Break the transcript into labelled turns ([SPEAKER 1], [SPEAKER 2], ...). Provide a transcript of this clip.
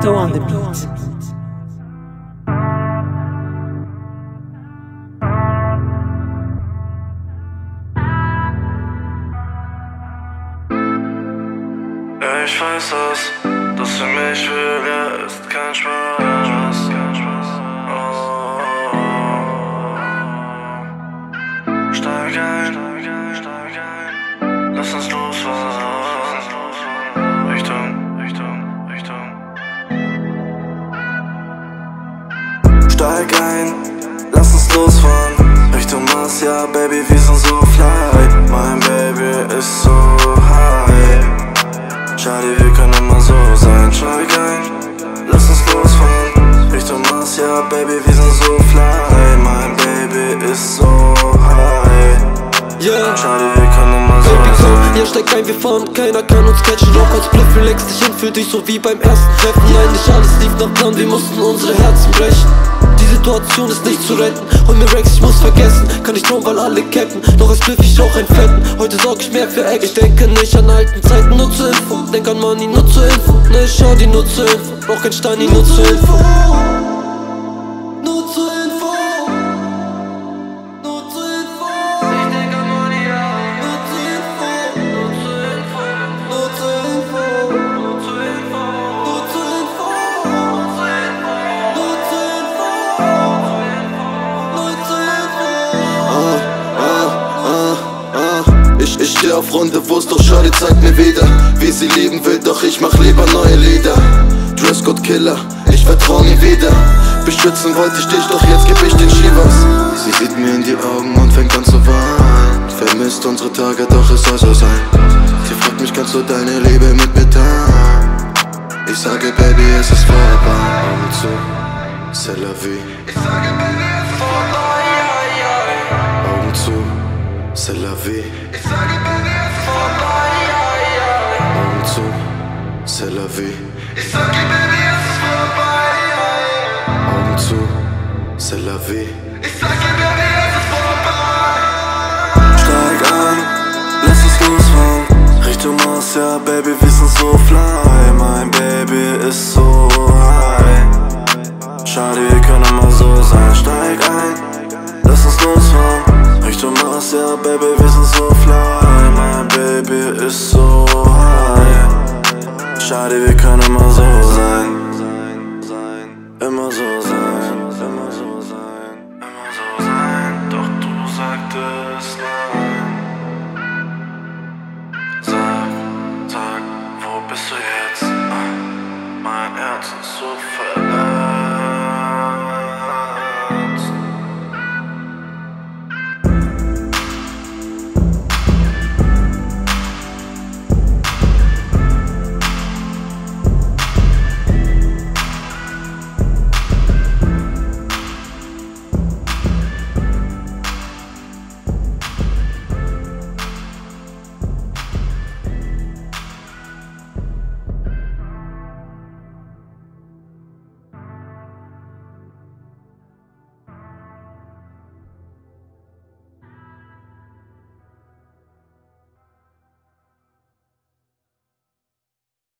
[SPEAKER 1] Victor on the beat.
[SPEAKER 2] Ich weiß das, dass für mich ist kein Spaß. Steig ein, lass uns losfahren. Richtung Mars, ja, Baby, wir sind so fly. Mein Baby ist so high. Schade, wir können immer so sein. Steig ein, lass uns losfahren. Richtung Mars, ja, Baby, wir sind so fly. Mein Baby ist so high.
[SPEAKER 3] Yeah.
[SPEAKER 2] Schade, wir können immer so Baby, sein.
[SPEAKER 3] ja steig ein, wir fahren, keiner kann uns catchen Rock als Bluff, relax dich hin, fühl dich so wie beim ersten Treffen Nein, nicht alles lief nach Plan, wir mussten unsere Herzen brechen Situation ist nicht zu retten, hol mir Rex, ich muss vergessen. Kann nicht trauen, weil alle cappen, doch als Bluff ich auch ein Fetten. Heute sorg ich mehr für Action, ich denke nicht an alten Zeiten, nur zur Info. Denk an Money, nur zur Info, ne, ich schau die nur zur Info. Brauch kein Steini, nur zur Info
[SPEAKER 4] Ich, steh auf Rendezvous, doch Shorty zeigt mir wieder. Wie sie lieben will, doch ich mach lieber neue Lieder. Dresscode Killer, ich vertrau nie wieder. Beschützen wollte ich dich, doch jetzt geb ich den Shivas. Sie sieht mir in die Augen und fängt an zu weinen. Vermisst unsere Tage, doch es soll so sein. Sie fragt mich, kannst du deine Liebe mit mir teilen? Ich sage, Baby, es ist vorbei. Zu, c'est la vie c'est la vie Augen zu, c'est la vie Augen zu, c'est la vie
[SPEAKER 2] Steig ein, lass uns losfahren. Richtung Mars, ja, Baby, wir sind so fly. Mein Baby ist so high. Schade, wir können immer so sein. Steig ein, lass uns losfahren du machst, ja Baby, wir sind so fly. Mein Baby ist so high. Schade, wir können immer so sein. Immer so sein, immer so sein Immer so sein, doch du sagtest nein. Sag, sag, wo bist du jetzt? Ah, mein Herz ist so verletzt